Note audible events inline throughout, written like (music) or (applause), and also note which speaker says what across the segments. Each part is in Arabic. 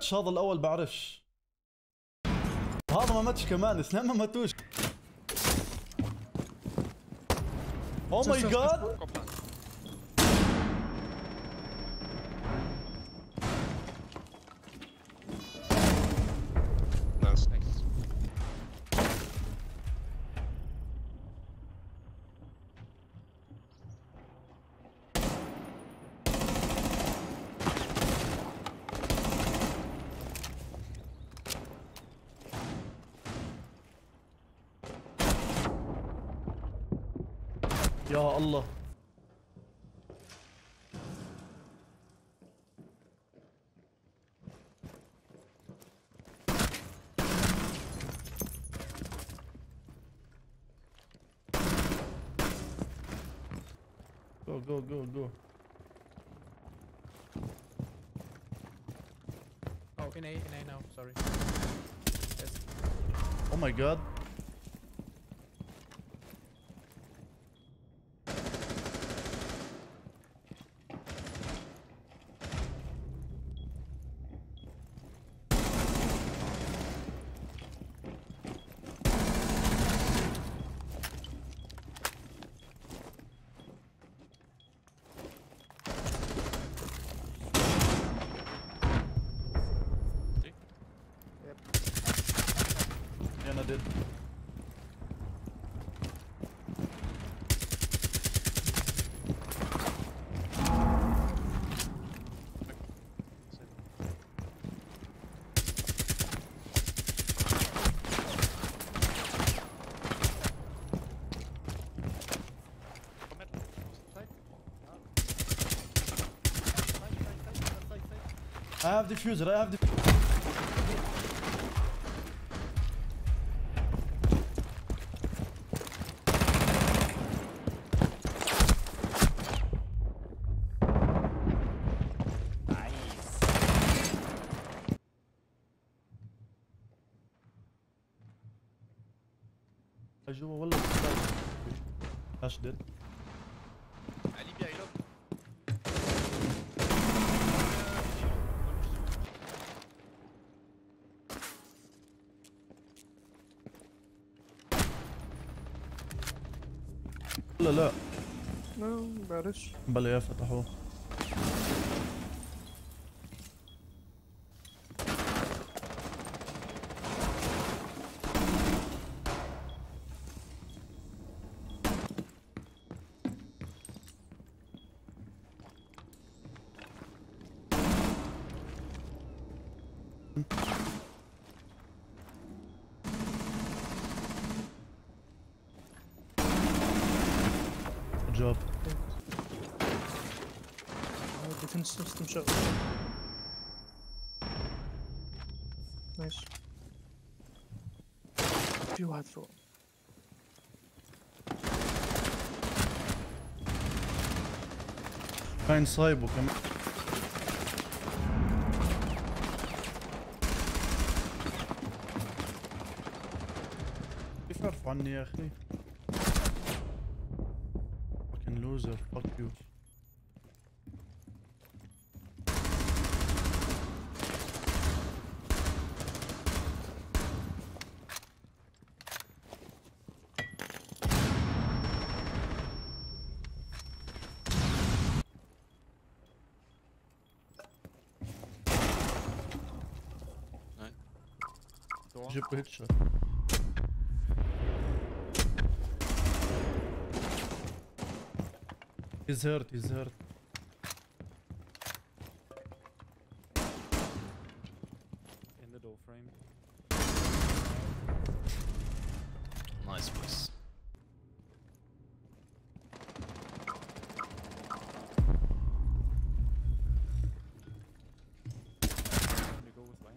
Speaker 1: ماتش هذا الأول بعرفش. هذا ما ماتش كمان اثنين ما ماتوش. أو ماي جاد Ya Allah. Go, go, go, go.
Speaker 2: Oh, in A, in A now, sorry. Yes.
Speaker 1: Oh my god. Have diffuser, I have
Speaker 3: Nice.
Speaker 1: جوا والله فلاش ديد لا. لا
Speaker 4: ما بعرفش
Speaker 1: بلا يا فتحوه.
Speaker 4: نايس في واحد فوق
Speaker 1: كاين صايبه كمان كيف عرفوا عني يا أخي. Joseph, fuck you.
Speaker 5: J'ai
Speaker 1: pris le chat. He's hurt, he's hurt.
Speaker 3: In the door frame.
Speaker 6: Nice boys.
Speaker 3: You go with Ryan.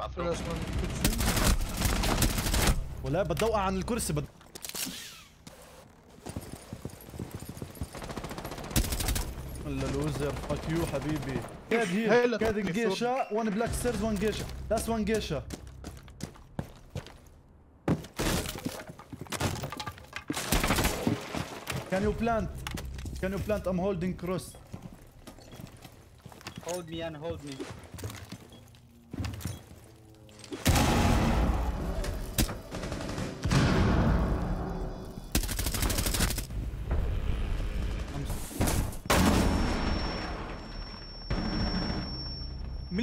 Speaker 5: Bathroom.
Speaker 1: ولا بدي اوقع عن الكرسي بد... ولا لوزر فاك يو حبيبي كاد
Speaker 4: هيلا
Speaker 1: كاد جيشة وان بلاك ستيرز وان جيشة لاست وان جيشة Can you plant? Can you plant? I'm holding cross.
Speaker 7: Hold me and hold me.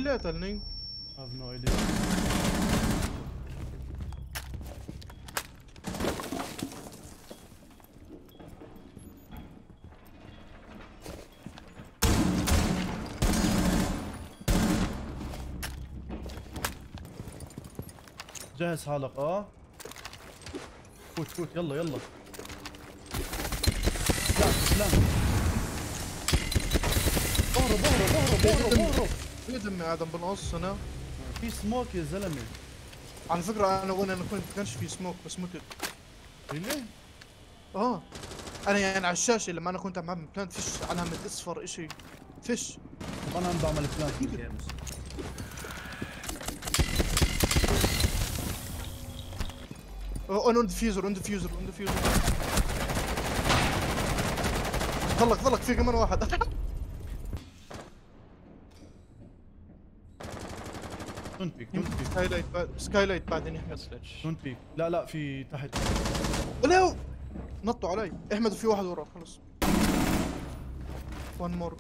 Speaker 4: مين اللي قتلني؟
Speaker 1: I have no idea. جهز حالك. آه. فوت فوت. يلا يلا. لا اسلام اهرب اهرب اهرب اهرب اهرب
Speaker 4: في دمي آدم بالنص أنا
Speaker 1: في سموك يا زلمة.
Speaker 4: على فكرة أنا وين أنا كنت كانش في سموك بس متت
Speaker 1: ليه؟
Speaker 4: آه. أنا يعني على الشاشة لما أنا كنت عم بعمل plant فيش علامه إصفر إشي. فيش.
Speaker 1: طب أنا عم بعمل plant
Speaker 4: on on defuser on defuser on defuser ضلك ضلك في كمان واحد. (laughs)
Speaker 1: don't peek don't
Speaker 4: peek skylight بعد skylight بعدين يحمد
Speaker 5: Switch.
Speaker 1: don't peek لا لا في تحت.
Speaker 4: لا نطوا علي. احمد في واحد ورا خلص. وان مور